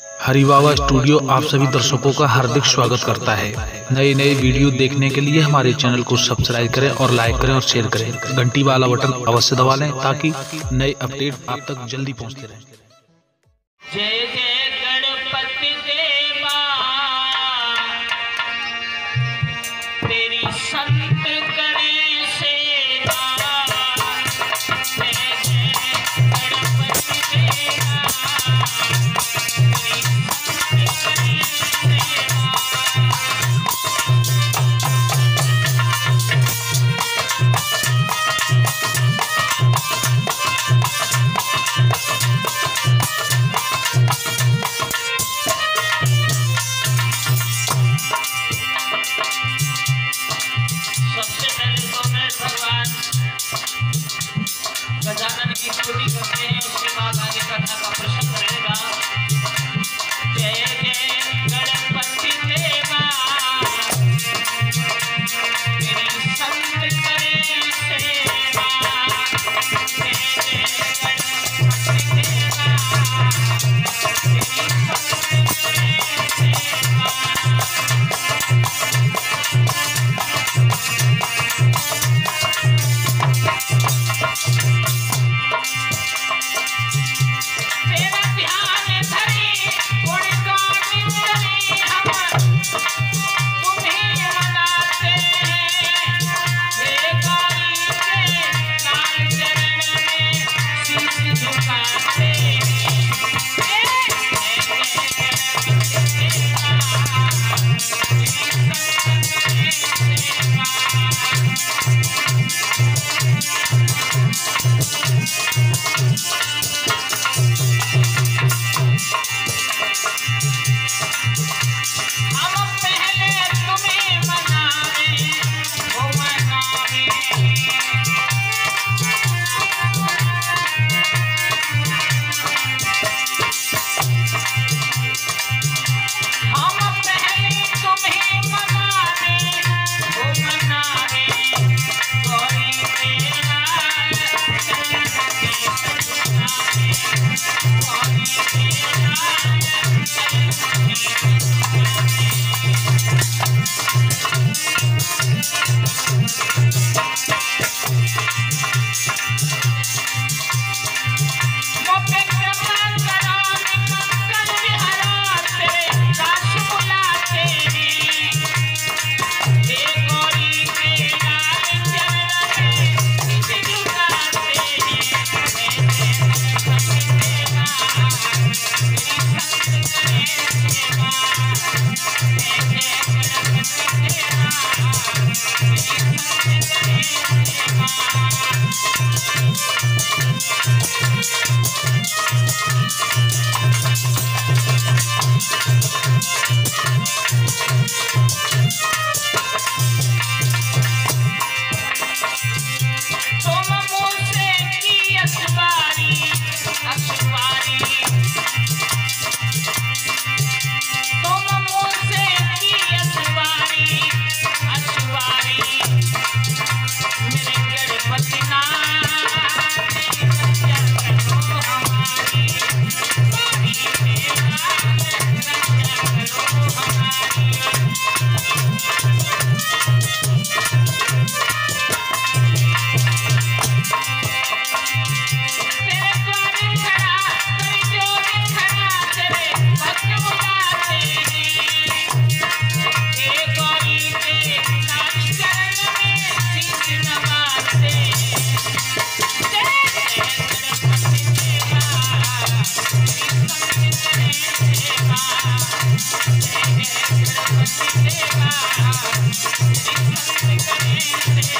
हरिवावा studio, आप सभी दर्शकों का हार्दिक स्वागत करता है। नए नए वीडियो देखने के लिए हमारे चैनल को सब्सक्राइब करें और लाइक करें और शेयर करें। घंटी वाला बटन अवश्य दबा लें ताकि नए अपडेट आप तक जल्दी पहुँचते रहें। जय जय गणपति